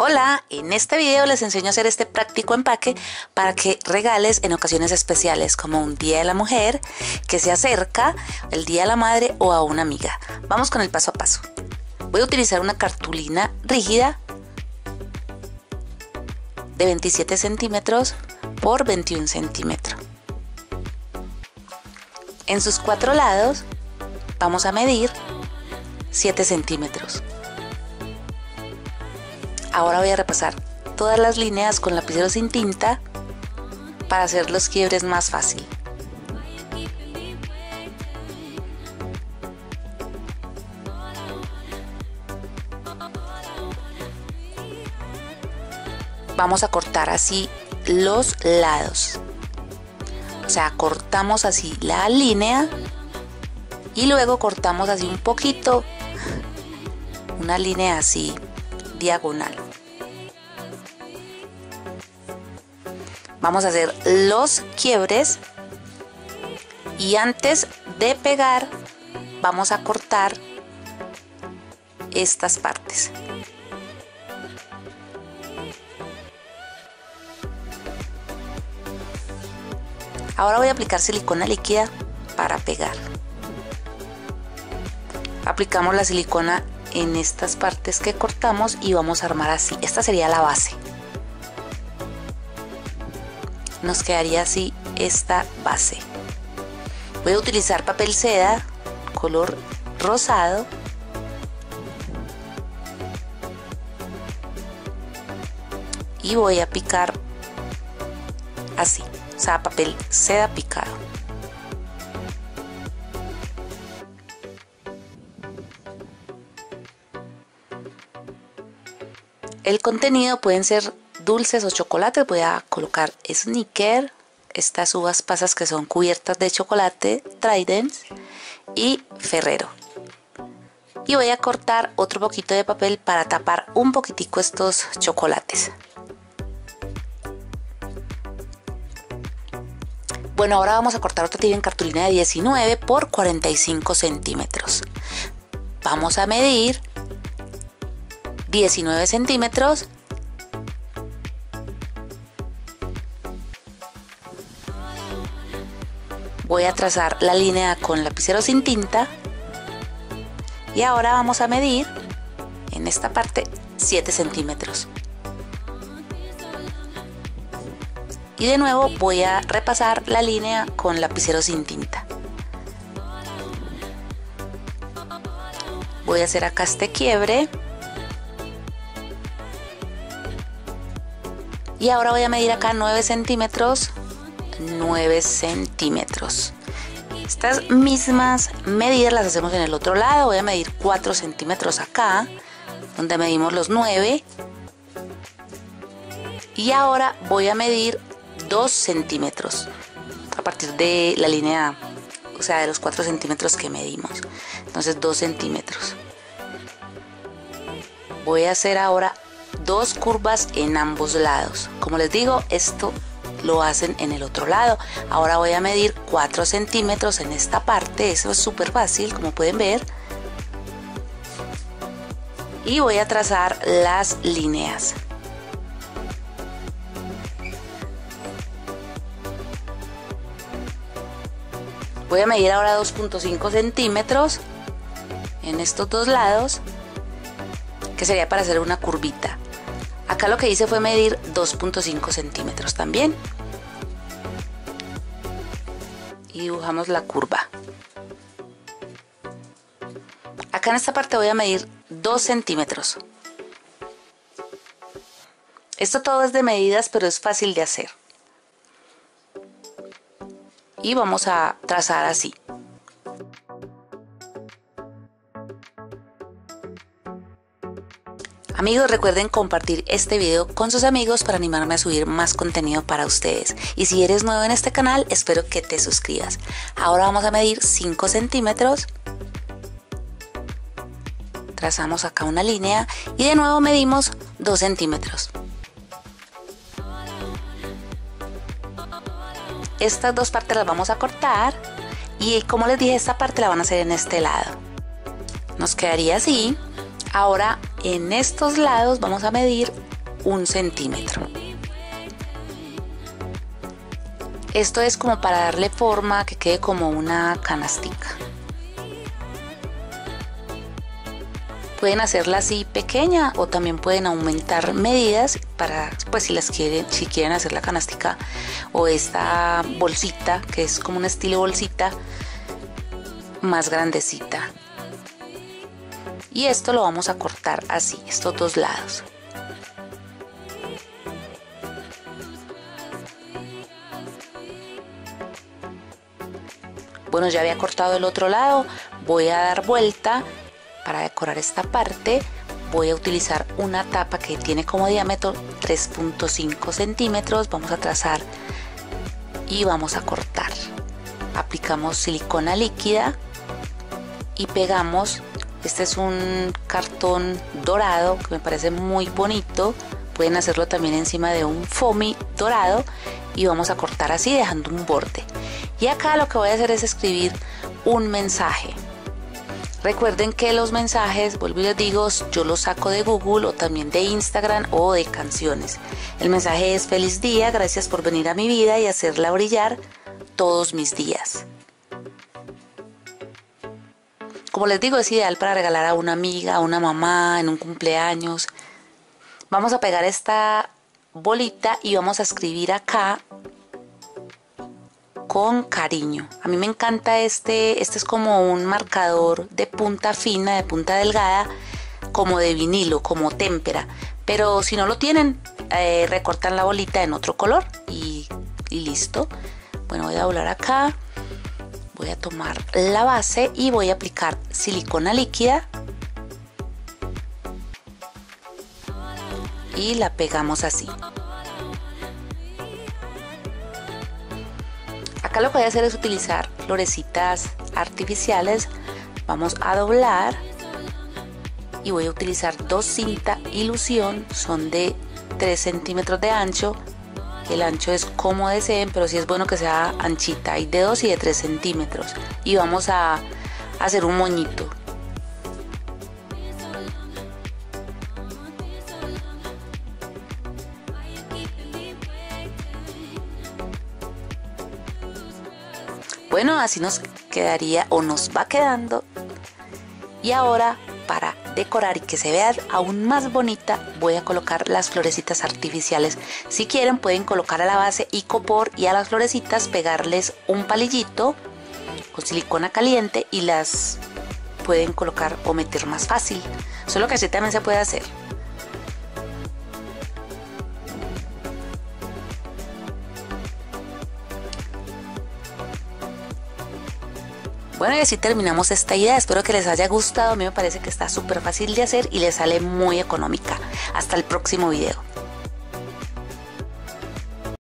Hola, en este video les enseño a hacer este práctico empaque para que regales en ocasiones especiales como un Día de la Mujer que se acerca, el Día de la Madre o a una amiga. Vamos con el paso a paso. Voy a utilizar una cartulina rígida de 27 centímetros por 21 centímetros. En sus cuatro lados vamos a medir 7 centímetros. Ahora voy a repasar todas las líneas con lapicero sin tinta para hacer los quiebres más fácil. Vamos a cortar así los lados. O sea, cortamos así la línea y luego cortamos así un poquito una línea así diagonal. Vamos a hacer los quiebres y antes de pegar vamos a cortar estas partes. Ahora voy a aplicar silicona líquida para pegar. Aplicamos la silicona en estas partes que cortamos y vamos a armar así. Esta sería la base. Nos quedaría así esta base. Voy a utilizar papel seda color rosado. Y voy a picar así, o sea, papel seda picado. El contenido pueden ser dulces o chocolates. Voy a colocar Snicker, estas uvas pasas que son cubiertas de chocolate, Trident y Ferrero. Y voy a cortar otro poquito de papel para tapar un poquitico estos chocolates. Bueno, ahora vamos a cortar otra tira en cartulina de 19 por 45 centímetros. Vamos a medir 19 centímetros voy a trazar la línea con lapicero sin tinta. Y ahora vamos a medir en esta parte 7 centímetros. Y de nuevo voy a repasar la línea con lapicero sin tinta. Voy a hacer acá este quiebre. Y ahora voy a medir acá 9 centímetros 9 centímetros. Estas mismas medidas las hacemos en el otro lado. Voy a medir 4 centímetros acá donde medimos los 9 y ahora voy a medir 2 centímetros a partir de la línea o sea de los 4 centímetros que medimos. Entonces 2 centímetros. Voy a hacer ahora dos curvas en ambos lados. Como les digo, esto lo hacen en el otro lado. Ahora voy a medir 4 centímetros en esta parte. Eso es súper fácil, como pueden ver. Y voy a trazar las líneas. Voy a medir ahora 2.5 centímetros en estos dos lados, que sería para hacer una curvita. Acá lo que hice fue medir 2.5 centímetros también. Y dibujamos la curva. Acá en esta parte voy a medir 2 centímetros. Esto todo es de medidas, pero es fácil de hacer. Y vamos a trazar así. Amigos, recuerden compartir este video con sus amigos para animarme a subir más contenido para ustedes. Y si eres nuevo en este canal, espero que te suscribas. Ahora vamos a medir 5 centímetros. Trazamos acá una línea y de nuevo medimos 2 centímetros. Estas dos partes las vamos a cortar y como les dije, esta parte la van a hacer en este lado. Nos quedaría así. Ahora en estos lados vamos a medir un centímetro. Esto es como para darle forma que quede como una canastica. Pueden hacerla así pequeña o también pueden aumentar medidas para, pues si las quieren, si quieren hacer la canastica o esta bolsita, que es como un estilo bolsita, más grandecita. Y esto lo vamos a cortar así, estos dos lados. Bueno, ya había cortado el otro lado, voy a dar vuelta. Para decorar esta parte voy a utilizar una tapa que tiene como diámetro 3.5 centímetros. Vamos a trazar y vamos a cortar. Aplicamos silicona líquida y pegamos este es un cartón dorado que me parece muy bonito pueden hacerlo también encima de un foamy dorado y vamos a cortar así dejando un borde y acá lo que voy a hacer es escribir un mensaje Recuerden que los mensajes, vuelvo y les digo, yo los saco de Google o también de Instagram o de canciones. El mensaje es feliz día, gracias por venir a mi vida y hacerla brillar todos mis días. Como les digo, es ideal para regalar a una amiga, a una mamá, en un cumpleaños. Vamos a pegar esta bolita y vamos a escribir acá con cariño. A mí me encanta este, este es como un marcador de punta fina, de punta delgada, como de vinilo, como témpera. Pero si no lo tienen, eh, recortan la bolita en otro color y, y listo. Bueno, voy a doblar acá. Voy a tomar la base y voy a aplicar silicona líquida. Y la pegamos así. Acá lo que voy a hacer es utilizar florecitas artificiales. Vamos a doblar y voy a utilizar dos cinta ilusión. Son de 3 centímetros de ancho. El ancho es como deseen, pero sí es bueno que sea anchita. Hay de 2 y de 3 centímetros. Y vamos a hacer un moñito. Bueno, así nos quedaría o nos va quedando. Y ahora para decorar y que se vea aún más bonita voy a colocar las florecitas artificiales. Si quieren pueden colocar a la base icopor y a las florecitas pegarles un palillito con silicona caliente y las pueden colocar o meter más fácil. Solo que así también se puede hacer. Bueno, y así terminamos esta idea. Espero que les haya gustado. A mí me parece que está súper fácil de hacer y les sale muy económica. Hasta el próximo video.